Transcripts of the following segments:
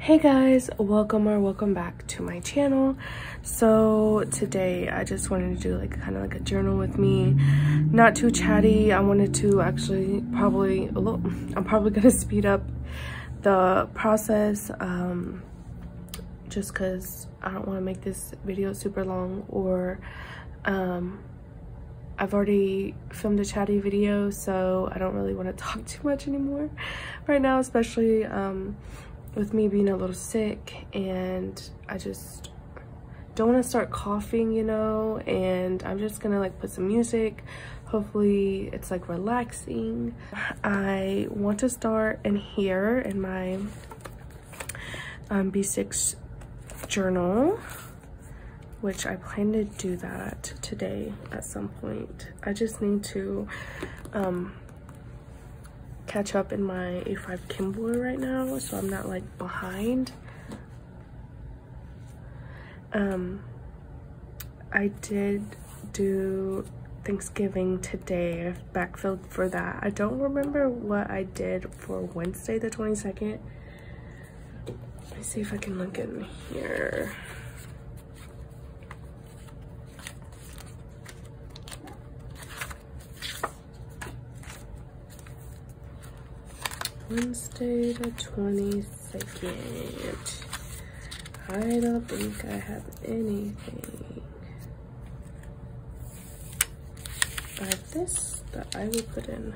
hey guys welcome or welcome back to my channel. So today i just wanted to do like kind of like a journal with me. Not too chatty i wanted to actually probably a little i'm probably gonna speed up the process um just because i don't want to make this video super long or um I've already filmed a chatty video, so I don't really want to talk too much anymore right now, especially um, with me being a little sick and I just don't want to start coughing, you know, and I'm just gonna like put some music. Hopefully it's like relaxing. I want to start in here in my um, B6 journal, which I plan to do that today at some point. I just need to um, catch up in my A5 Kinbor right now, so I'm not like behind. Um, I did do Thanksgiving today. I've backfilled for that. I don't remember what I did for Wednesday the 22nd. Let me see if I can look in here. Wednesday the 22nd. I don't think I have anything. Have this that I will put in.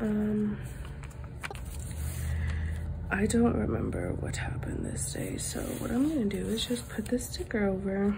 Um, I don't remember what happened this day, so what I'm gonna do is just put this sticker over.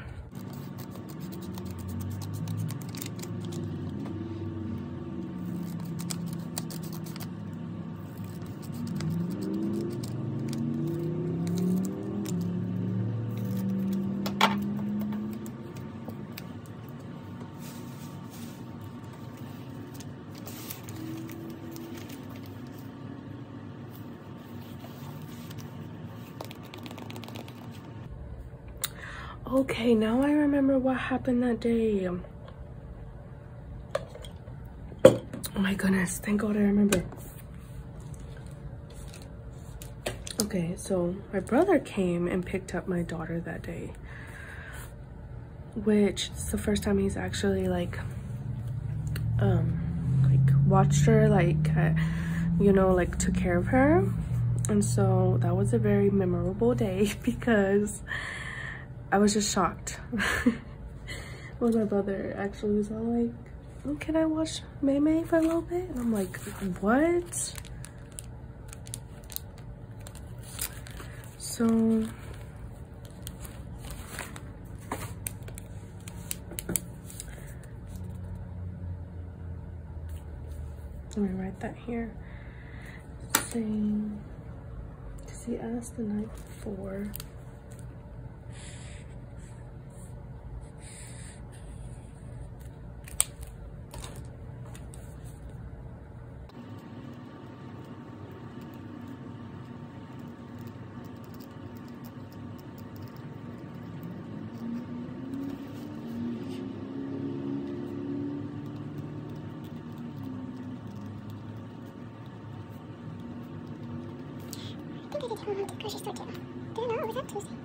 Okay, now I remember what happened that day. Oh my goodness, thank God I remember. Okay, so my brother came and picked up my daughter that day. Which is the first time he's actually like, um, like watched her, like, uh, you know, like took care of her. And so that was a very memorable day because I was just shocked. when my brother actually was all like, oh, can I watch May May for a little bit? And I'm like, what? So, let me write that here. Saying, because he asked the night before. I did grocery store too. Didn't know it was that Tuesday.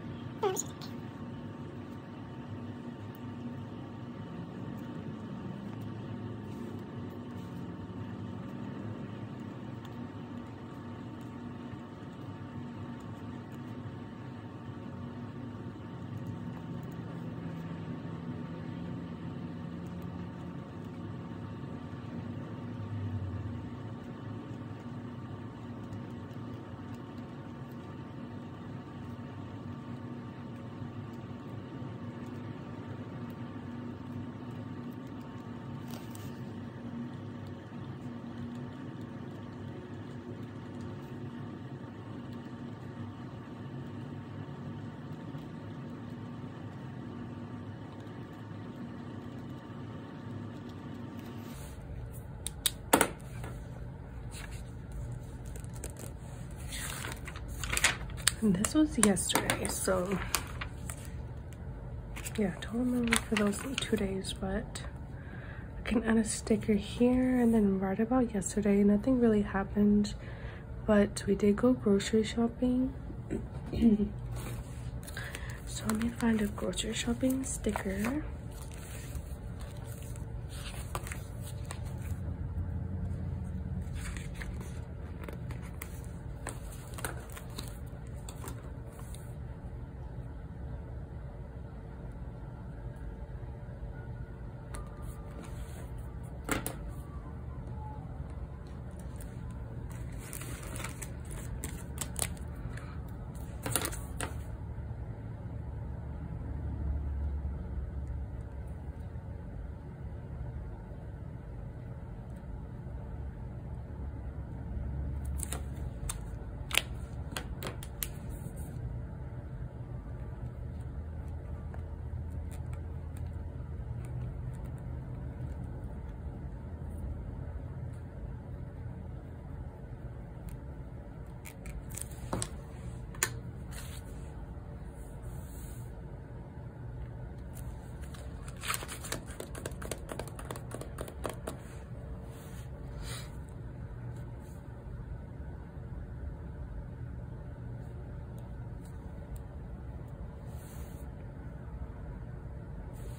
This was yesterday, so yeah, don't remember for those two days, but I can add a sticker here and then right about yesterday. Nothing really happened but we did go grocery shopping. so let me find a grocery shopping sticker.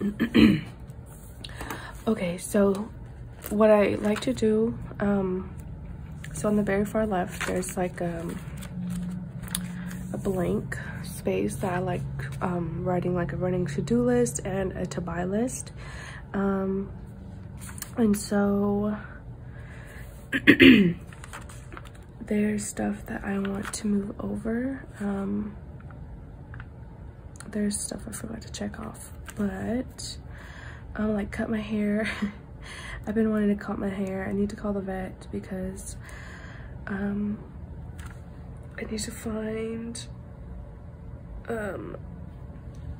okay, so what I like to do, um, so on the very far left, there's like um, a blank space that I like um, writing like a running to-do list and a to-buy list. Um, and so there's stuff that I want to move over. Um, there's stuff I forgot to check off, but I'm like cut my hair. I've been wanting to cut my hair. I need to call the vet because um, I need to find um,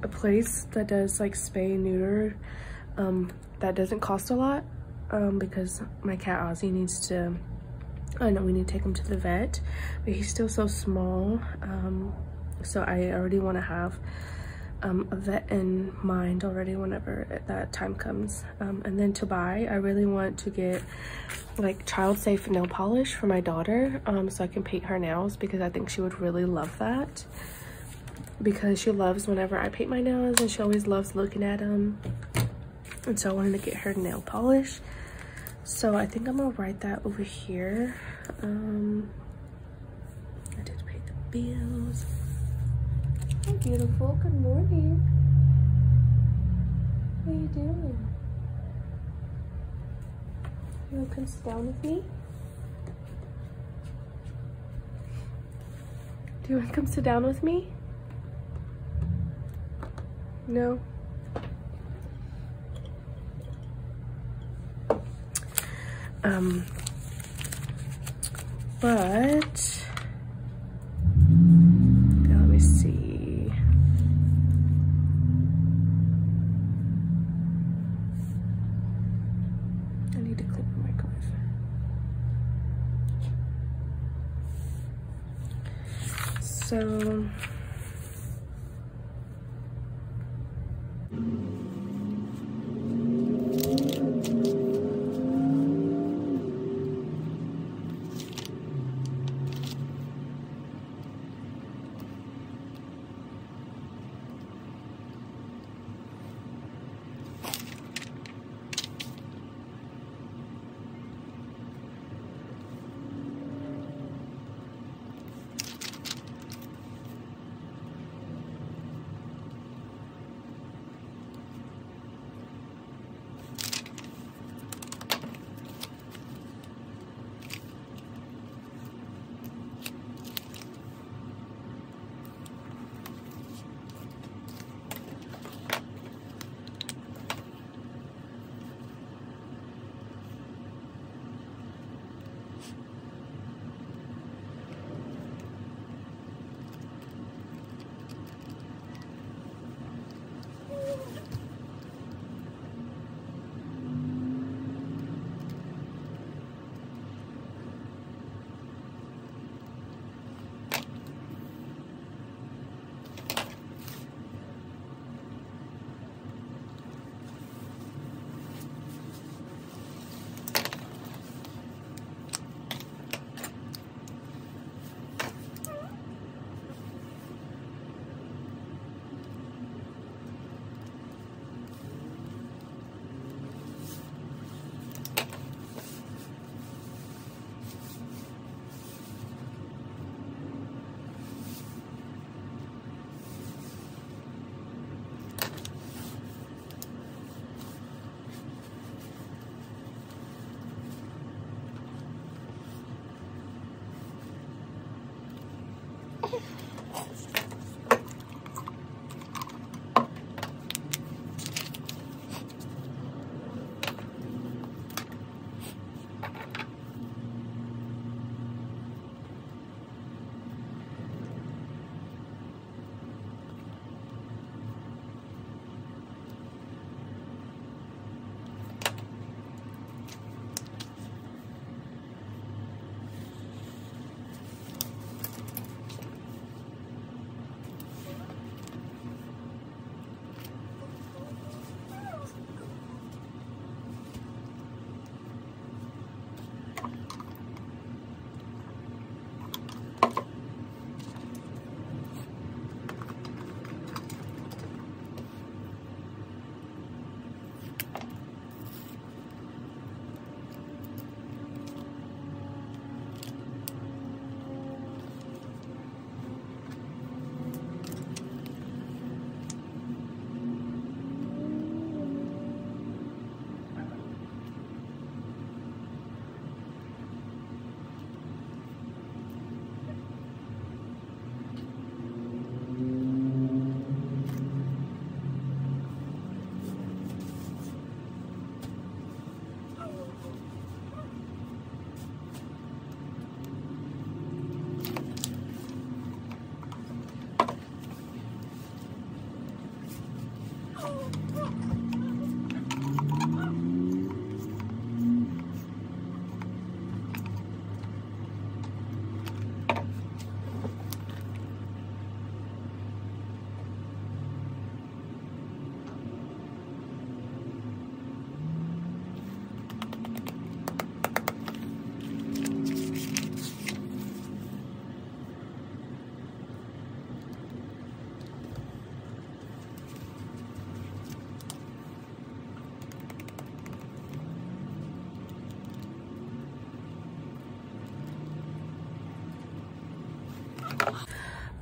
a place that does like spay neuter um, that doesn't cost a lot um, because my cat Ozzy needs to I know we need to take him to the vet but he's still so small um, so I already want to have um, a vet in mind already whenever that time comes. Um, and then to buy, I really want to get like child safe nail polish for my daughter um, so I can paint her nails because I think she would really love that. Because she loves whenever I paint my nails and she always loves looking at them. And so I wanted to get her nail polish. So I think I'm gonna write that over here. Um, I did pay the bills. Beautiful. Good morning. What are you doing? You want to come sit down with me? Do you want to come sit down with me? No? Um, but so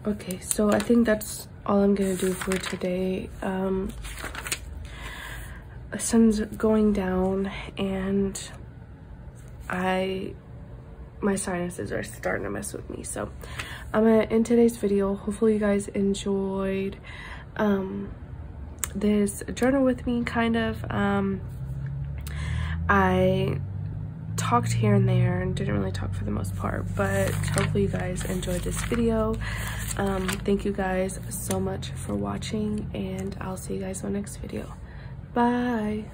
okay so i think that's all i'm gonna do for today. Um the sun's going down and i my sinuses are starting to mess with me. So i'm gonna end today's video. Hopefully you guys enjoyed um this journal with me kind of. Um i talked here and there and didn't really talk for the most part but hopefully you guys enjoyed this video. Um, thank you guys so much for watching and i'll see you guys in my next video. Bye